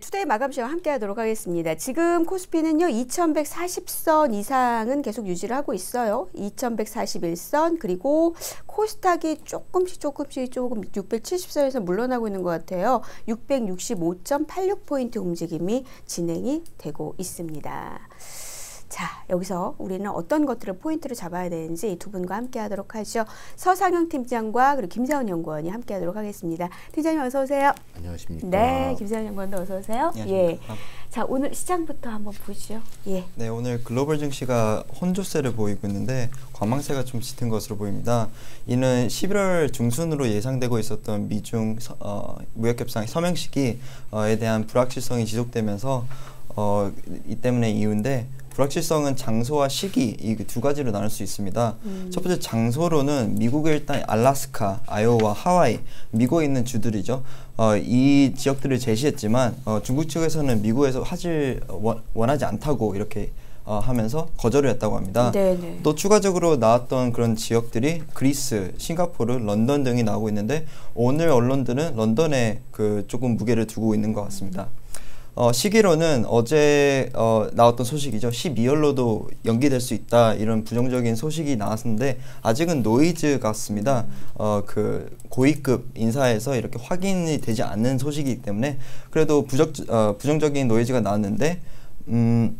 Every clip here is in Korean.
네, Today 마감 시황 함께 하도록 하겠습니다. 지금 코스피는요, 2140선 이상은 계속 유지를 하고 있어요. 2141선, 그리고 코스닥이 조금씩 조금씩 조금 670선에서 물러나고 있는 것 같아요. 665.86포인트 움직임이 진행이 되고 있습니다. 자, 여기서 우리는 어떤 것들을 포인트로 잡아야 되는지 두 분과 함께 하도록 하죠. 서상영 팀장과 그리고 김세원 연구원이 함께 하도록 하겠습니다. 팀장님 어서 오세요. 안녕하십니까. 네, 김세원 연구원도 어서 오세요. 예. 자, 오늘 시장부터 한번 보시죠. 예. 네, 오늘 글로벌 증시가 혼조세를 보이고 있는데 관망세가 좀 짙은 것으로 보입니다. 이는 11월 중순으로 예상되고 있었던 미중 서, 어, 무역협상 서명 시기에 대한 불확실성이 지속되면서 어, 이 때문에 이유인데 불확실성은 장소와 시기 이 두 가지로 나눌 수 있습니다. 음. 첫 번째 장소로는 미국의 일단 알라스카, 아이오와, 하와이, 미국에 있는 주들이죠. 어, 이 지역들을 제시했지만 어, 중국 측에서는 미국에서 하질 원, 원하지 않다고 이렇게 어, 하면서 거절을 했다고 합니다. 네네. 또 추가적으로 나왔던 그런 지역들이 그리스, 싱가포르, 런던 등이 나오고 있는데 오늘 언론들은 런던에 그 조금 무게를 두고 있는 것 같습니다. 어, 시기로는 어제 어, 나왔던 소식이죠. 12월로도 연기될 수 있다 이런 부정적인 소식이 나왔는데 아직은 노이즈 같습니다. 어, 그 고위급 인사에서 이렇게 확인이 되지 않는 소식이기 때문에 그래도 부적, 어, 부정적인 노이즈가 나왔는데 음,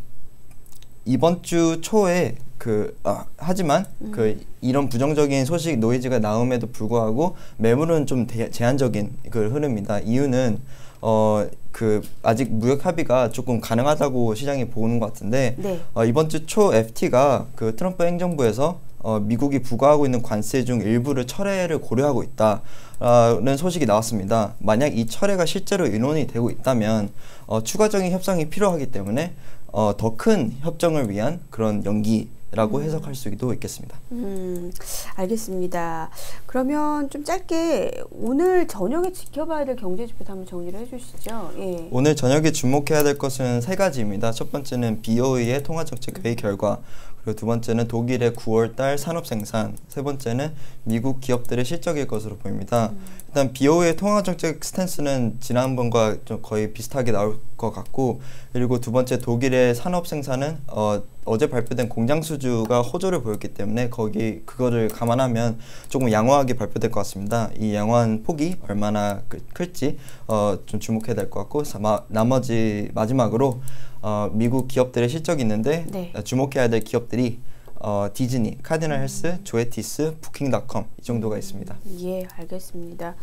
이번 주 초에 그 아, 하지만 음. 그 이런 부정적인 소식 노이즈가 나옴에도 불구하고 매물은 좀 대, 제한적인 그 흐름입니다. 이유는 어, 그 아직 무역 합의가 조금 가능하다고 시장이 보는 것 같은데 네. 어, 이번 주 초 FT가 그 트럼프 행정부에서 어, 미국이 부과하고 있는 관세 중 일부를 철회를 고려하고 있다는 소식이 나왔습니다. 만약 이 철회가 실제로 의논이 되고 있다면 어, 추가적인 협상이 필요하기 때문에 어, 더 큰 협정을 위한 그런 연기 라고 음. 해석할 수도 있겠습니다. 음, 알겠습니다. 그러면 좀 짧게 오늘 저녁에 지켜봐야 될 경제 지표 한번 정리를 해주시죠. 예. 오늘 저녁에 주목해야 될 것은 세 가지입니다. 첫 번째는 BOE의 통화정책 회의 결과, 그리고 두 번째는 독일의 9월달 산업 생산, 세 번째는 미국 기업들의 실적일 것으로 보입니다. 음. 일단 BO의 통화 정책 스탠스는 지난번과 좀 거의 비슷하게 나올 것 같고, 그리고 두 번째 독일의 산업 생산은 어, 어제 발표된 공장 수주가 호조를 보였기 때문에 거기 그거를 감안하면 조금 양호하게 발표될 것 같습니다. 이 양호한 폭이 얼마나 클지 어, 좀 주목해야 될 것 같고, 나머지 마지막으로 어, 미국 기업들의 실적이 있는데 네. 주목해야 될 기업들이 어, 디즈니, 카디널 헬스, 조에티스, 부킹닷컴 이 정도가 있습니다. 예, 알겠습니다.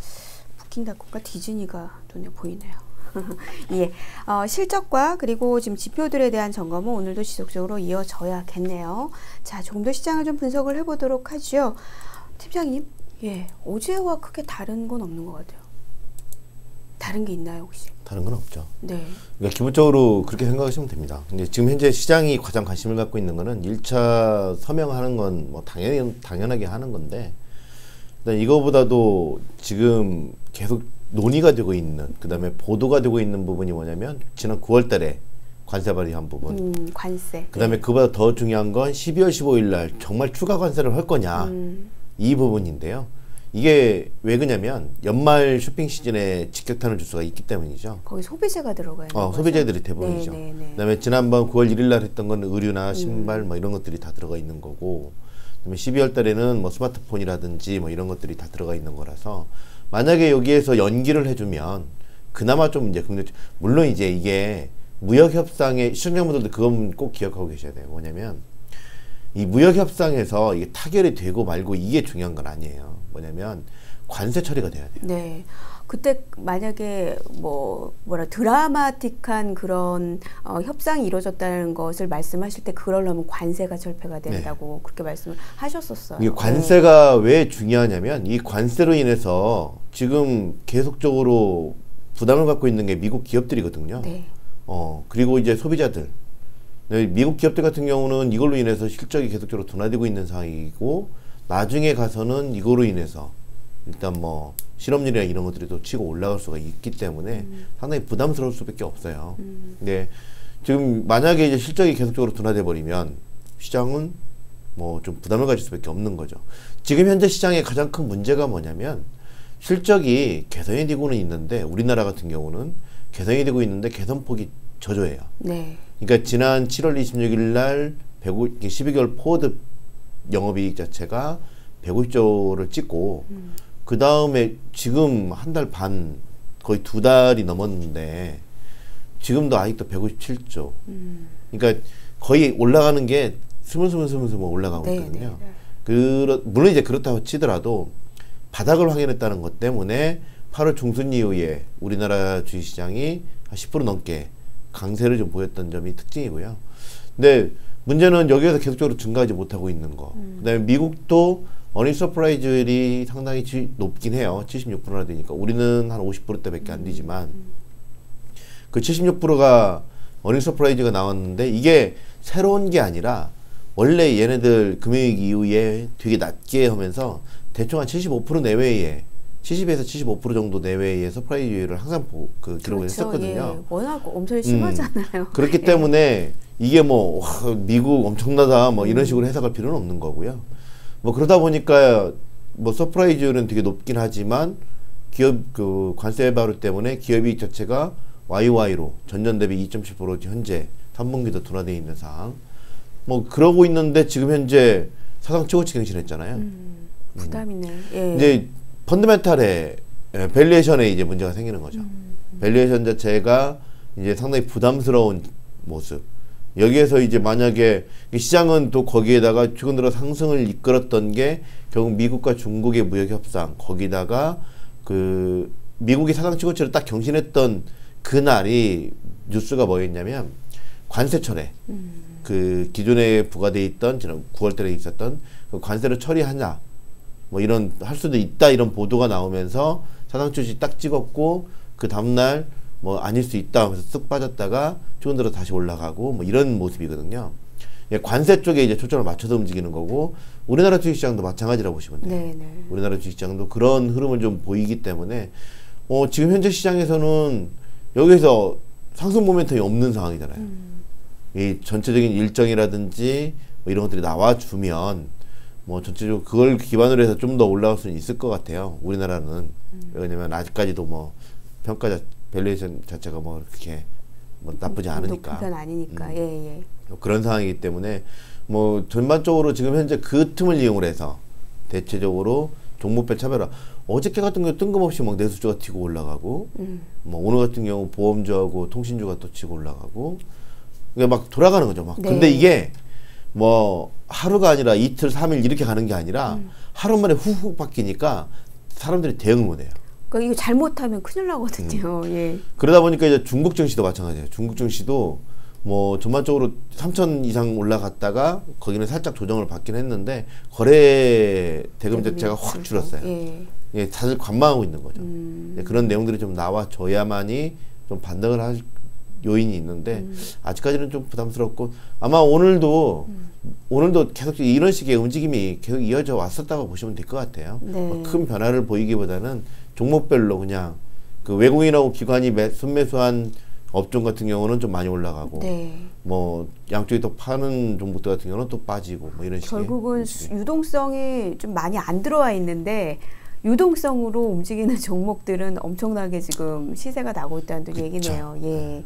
부킹닷컴과 디즈니가 눈에 보이네요. 예, 어, 실적과 그리고 지금 지표들에 대한 점검은 오늘도 지속적으로 이어져야겠네요. 자, 조금 더 시장을 좀 분석을 해보도록 하죠. 팀장님, 예, 어제와 크게 다른 건 없는 것 같아요. 다른 게 있나요 혹시? 다른 건 없죠. 네. 그러니까 기본적으로 그렇게 생각하시면 됩니다. 근데 지금 현재 시장이 가장 관심을 갖고 있는 거는 1차 서명하는 건 뭐 당연 당연하게 하는 건데 일단 이거보다도 지금 계속 논의가 되고 있는 그다음에 보도가 되고 있는 부분이 뭐냐면 지난 9월 달에 관세 발의한 부분. 음, 관세. 그다음에 네. 그보다 더 중요한 건 12월 15일 날 정말 추가 관세를 할 거냐. 음. 이 부분인데요. 이게 왜 그냐면 연말 쇼핑 시즌에 직격탄을 줄 수가 있기 때문이죠. 거기 소비재가 들어가요. 어, 소비재들이 대부분이죠. 네, 네, 네. 그다음에 지난번 9월 1일 날 했던 건 의류나 음. 신발 음. 뭐 이런 것들이 다 들어가 있는 거고. 그다음에 12월 달에는 뭐 스마트폰이라든지 뭐 이런 것들이 다 들어가 있는 거라서 만약에 여기에서 연기를 해 주면 그나마 좀 이제 근데 물론 이제 이게 무역 협상의 시청자분들도 그건 꼭 기억하고 계셔야 돼요. 뭐냐면 이 무역 협상에서 이게 타결이 되고 말고 이게 중요한 건 아니에요. 뭐냐면 관세 처리가 돼야 돼요. 네. 그때 만약에 뭐 뭐라 드라마틱한 그런 어, 협상이 이루어졌다는 것을 말씀하실 때 그러려면 관세가 절폐가 된다고 네. 그렇게 말씀을 하셨었어요. 이 관세가 네. 왜 중요하냐면 이 관세로 인해서 지금 계속적으로 부담을 갖고 있는 게 미국 기업들이거든요. 네. 어 그리고 이제 소비자들. 네, 미국 기업들 같은 경우는 이걸로 인해서 실적이 계속적으로 둔화되고 있는 상황이고 나중에 가서는 이거로 인해서 일단 뭐 실업률이나 이런 것들이 또 치고 올라갈 수가 있기 때문에 음. 상당히 부담스러울 수밖에 없어요. 음. 근데 지금 만약에 이제 실적이 계속적으로 둔화돼 버리면 시장은 뭐 좀 부담을 가질 수밖에 없는 거죠. 지금 현재 시장의 가장 큰 문제가 뭐냐면 실적이 개선이 되고는 있는데 우리나라 같은 경우는 개선이 되고 있는데 개선폭이 저조해요. 네. 그러니까 지난 7월 26일 날 150, 12개월 포워드 영업이익 자체가 150조를 찍고 음. 그 다음에 지금 한 달 반 거의 두 달이 넘었는데 지금도 아직도 157조. 음. 그러니까 거의 올라가는 게 스물스물스물스물 올라가고 네, 있거든요. 네, 네. 그러, 물론 이제 그렇다고 치더라도 바닥을 확인했다는 것 때문에 8월 중순 이후에 우리나라 주식시장이 한 10% 넘게 강세를 좀 보였던 점이 특징이고요. 근데 문제는 여기에서 계속적으로 증가하지 못하고 있는 거. 음. 그다음에 미국도 earning surprise율이 상당히 높긴 해요. 76%나 되니까 우리는 한 50%대밖에 안 되지만 음. 그 76%가 earning surprise가 나왔는데 이게 새로운 게 아니라 원래 얘네들 금융위기 이후에 되게 낮게 하면서 대충 한 75% 내외에 70에서 75% 정도 내외의 surprise율을 항상 보, 그 기록을 그렇죠. 했었거든요. 예. 워낙 엄청 심하잖아요. 음. 그렇기 예. 때문에 이게 뭐 와, 미국 엄청나다 뭐 이런 음. 식으로 해석할 필요는 없는 거고요. 뭐 그러다 보니까 뭐 surprise율은 되게 높긴 하지만 기업 그 관세 바로 때문에 기업이익 자체가 YoY로 전년 대비 2.7% 현재 3분기도 둔화되어 있는 상황. 뭐 그러고 있는데 지금 현재 사상 최고치 갱신했잖아요. 음, 부담이네. 예. 이제 fundamental에 예, valuation에 이제 문제가 생기는 거죠. 음. valuation 자체가 이제 상당히 부담스러운 모습. 여기에서 이제 만약에 시장은 또 거기에다가 최근 들어 상승을 이끌었던 게 결국 미국과 중국의 무역 협상 거기다가 그 미국이 사상 최고치를 딱 경신했던 그날이 뉴스가 뭐였냐면 관세철에 음. 그 기존에 부과돼 있던 지난 9월달에 있었던 그 관세를 처리하냐 뭐 이런 할 수도 있다 이런 보도가 나오면서 사상 출시 딱 찍었고 그 다음날 뭐 아닐 수 있다 하면서 쓱 빠졌다가 최근 들어 다시 올라가고 뭐 이런 모습이거든요. 예, 관세 쪽에 이제 초점을 맞춰서 움직이는 거고 우리나라 주식시장도 마찬가지라고 보시면 돼요. 네네. 네. 우리나라 주식시장도 그런 흐름을 좀 보이기 때문에 어, 지금 현재 시장에서는 여기서 상승 모멘텀이 없는 상황이잖아요. 음. 이 전체적인 일정이라든지 뭐 이런 것들이 나와주면 뭐 전체적으로 그걸 기반으로 해서 좀 더 올라갈 수는 있을 것 같아요. 우리나라는 음. 왜냐면 아직까지도 뭐 평가 자, valuation 자체가 뭐 그렇게 뭐 나쁘지 않으니까. 높은 편 아니니까. 음. 예, 예. 뭐 그런 상황이기 때문에 뭐 전반적으로 지금 현재 그 틈을 이용을 해서 대체적으로 종목별 차별화. 어저께 같은 경우 뜬금없이 막 내수주가 튀고 올라가고, 음. 뭐 오늘 같은 경우 보험주하고 통신주가 또 치고 올라가고, 그러니까 막 돌아가는 거죠. 막. 네. 근데 이게 뭐 하루가 아니라 이틀, 삼일 이렇게 가는 게 아니라 음. 하루 만에 후훅 바뀌니까 사람들이 대응을 못해요. 그러니까 이거 잘못하면 큰일 나거든요. 음. 예. 그러다 보니까 이제 중국 증시도 마찬가지예요. 중국 증시도 뭐 전반적으로 3천 이상 올라갔다가 거기는 살짝 조정을 받긴 했는데 거래 대금 자체가 확 줄었어요. 예. 예, 다들 관망하고 있는 거죠. 음. 예, 그런 내용들이 좀 나와줘야만이 좀 반등을 할 요인이 있는데 음. 아직까지는 좀 부담스럽고 아마 오늘도 음. 오늘도 계속 이런 식의 움직임이 계속 이어져 왔었다고 보시면 될 것 같아요. 네. 뭐큰 변화를 보이기보다는 종목별로 그냥 그 외국인하고 기관이 매, 순매수한 업종 같은 경우는 좀 많이 올라가고 네. 뭐 양쪽이 또 파는 종목들 같은 경우는 또 빠지고 뭐 이런 식의 결국은 움직임. 유동성이 좀 많이 안 들어와 있는데 유동성으로 움직이는 종목들은 엄청나게 지금 시세가 나고 있다는 그쵸. 얘기네요. 예.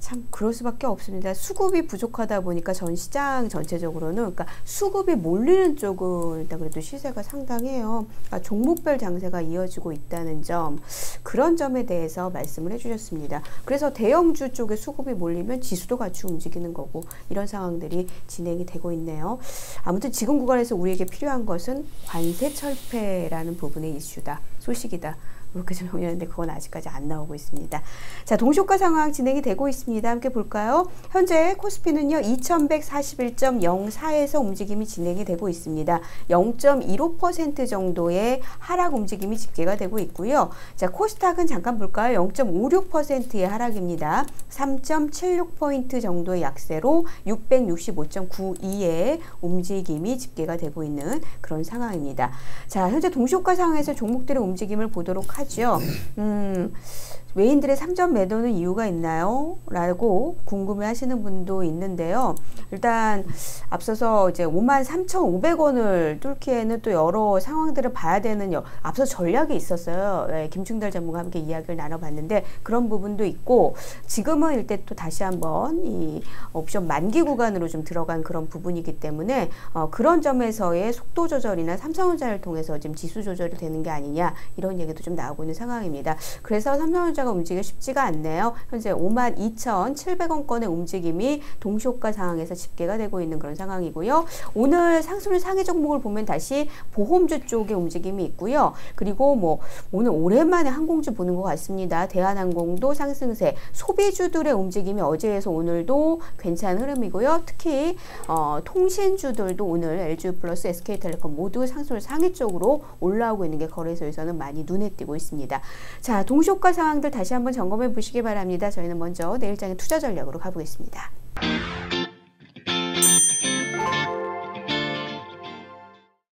네. 참 그럴 수밖에 없습니다. 수급이 부족하다 보니까 전 시장 전체적으로는 그러니까 수급이 몰리는 쪽은 일단 그래도 시세가 상당해요. 그러니까 종목별 장세가 이어지고 있다는 점 그런 점에 대해서 말씀을 해주셨습니다. 그래서 대형주 쪽에 수급이 몰리면 지수도 같이 움직이는 거고 이런 상황들이 진행이 되고 있네요. 아무튼 지금 구간에서 우리에게 필요한 것은 관세 철폐라는 부분의 이슈다 소식이다. 이렇게 좀 정리했는데 그건 아직까지 안 나오고 있습니다. 자, 동시효과 상황 진행이 되고 있습니다. 함께 볼까요? 현재 코스피는요, 2111.04에서 움직임이 진행이 되고 있습니다. 0.15% 정도의 하락 움직임이 집계가 되고 있고요. 자, 코스닥은 잠깐 볼까요? 0.56%의 하락입니다. 3.76포인트 정도의 약세로 665.92의 움직임이 집계가 되고 있는 그런 상황입니다. 자, 현재 동시효과 상황에서 종목들의 움직임을 보도록 하죠. 음, 외인들의 3점 매도는 이유가 있나요? 라고 궁금해 하시는 분도 있는데요. 일단 앞서서 이제 5만 3,500원을 뚫기에는 또 여러 상황들을 봐야 되는 여, 앞서 전략이 있었어요. 네, 김충달 전무가 함께 이야기를 나눠봤는데 그런 부분도 있고 지금은 일단 또 다시 한번 이 옵션 만기 구간으로 좀 들어간 그런 부분이기 때문에 어, 그런 점에서의 속도 조절이나 삼성전자를 통해서 지금 지수 조절이 되는 게 아니냐 이런 얘기도 좀 나오고 있는 상황입니다. 그래서 삼성전자 가 움직이기 쉽지가 않네요. 현재 52,700원권의 움직임이 동시효과 상황에서 집계가 되고 있는 그런 상황이고요. 오늘 상승률 상위 종목을 보면 다시 보험주 쪽의 움직임이 있고요. 그리고 뭐 오늘 오랜만에 항공주 보는 것 같습니다. 대한항공도 상승세, 소비주들의 움직임이 어제에서 오늘도 괜찮은 흐름이고요. 특히 어, 통신주들도 오늘 LG 플러스, SK텔레콤 모두 상승률 상위 쪽으로 올라오고 있는 게 거래소에서는 많이 눈에 띄고 있습니다. 자, 동시효과 상황 다시 한번 점검해 보시기 바랍니다. 저희는 먼저 내일장의 투자 전략으로 가보겠습니다.